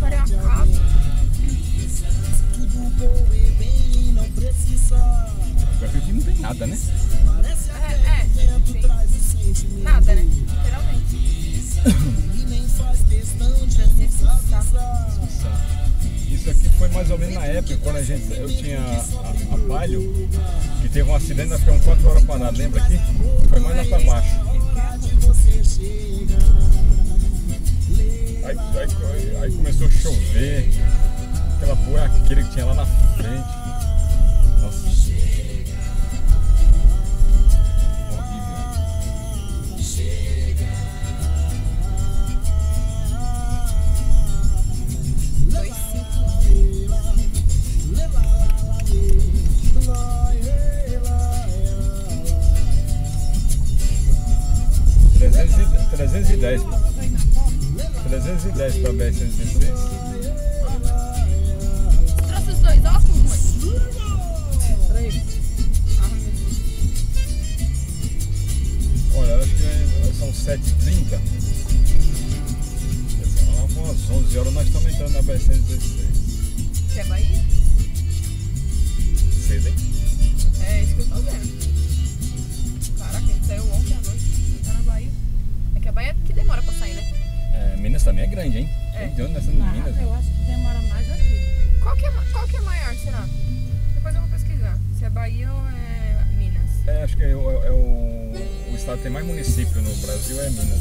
Parei a casa. Pior que aqui não tem nada, né? É, é. Nada, né? Literalmente. Sá. Isso aqui foi mais ou menos na época, quando a gente, eu tinha a, a Palio, que teve um acidente, nós ficamos 4 horas parados, lembra aqui? Foi mais lá pra baixo. Aí, aí- aí começou a chover, aquela buraqueira que tinha lá na frente. Nossa. Horrível. lessons in. Será? Depois eu vou pesquisar. Se é Bahia ou é Minas. É, acho que é, o, é o, o estado que tem mais município no Brasil é Minas.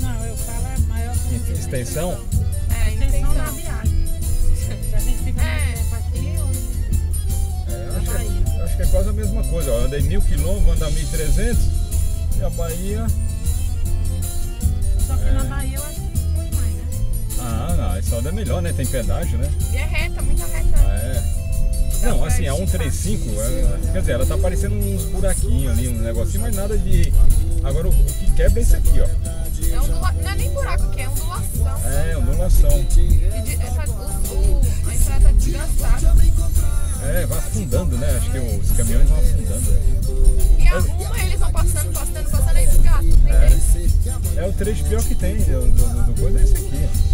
Não, eu falo é maior Em extensão? É, Extensão da viagem. Se a gente fica É. mais tempo aqui, ou- É, acho, que, é- acho que é quase a mesma coisa. Ó, eu andei mil quilômetros, vou andar 1.300 e a Bahia. só que É. na Bahia eu acho que foi mais, né? Ah, não, essa onda é melhor, né? Tem pedágio, né? E é reta, muita reta. Ah, é. Não, assim, a 135, é, quer dizer, ela tá parecendo uns buraquinhos ali, um negocinho, mas nada de. Agora o, o que quebra é isso aqui, ó. É ondula... Não é nem buraco aqui, é ondulação. É, ondulação. De- essa- o- o- a estrada tá desgastada. É, vai afundando, né? Acho que os caminhões vão afundando. E arruma, eles vão passando, passando, passando, aí desgasta. É. É o trecho pior que tem do, do, do coisa, é esse aqui, ó.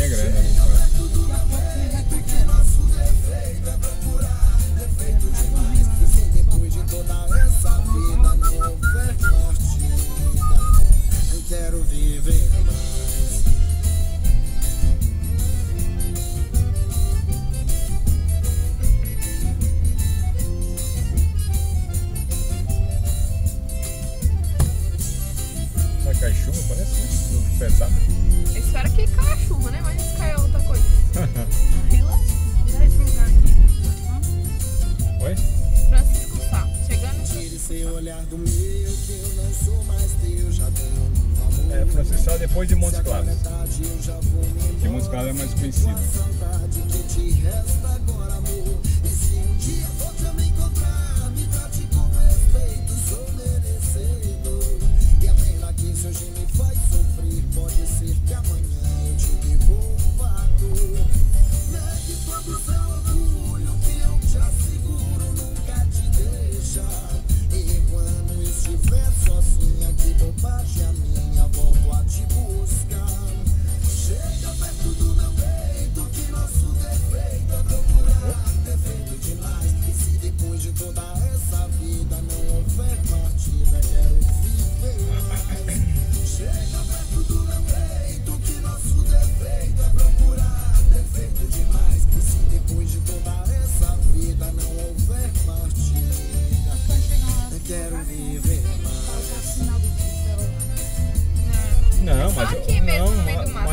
Papariquitinha é depois de Montes Claros. Que Montes Claros é mais conhecido.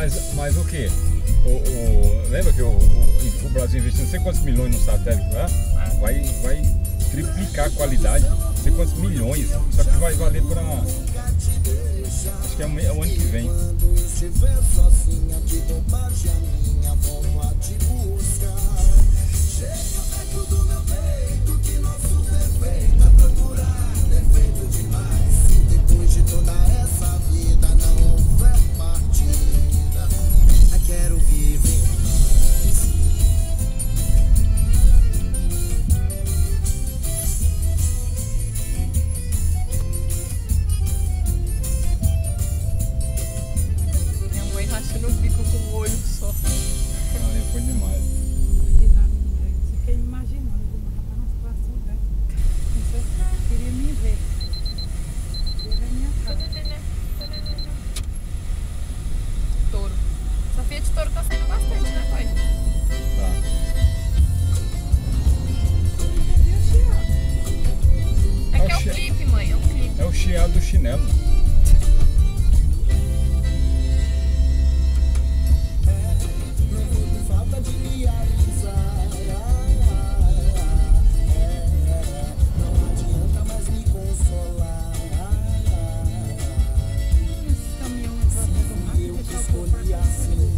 Mas, mas o que? O, o- lembra que o, o, Brasil investiu não sei quantos milhões no satélite lá? Vai, vai triplicar a qualidade, não sei quantos milhões, só que vai valer para. Acho que é é o ano que vem. Chega perto do meu peito, que chinelo. see.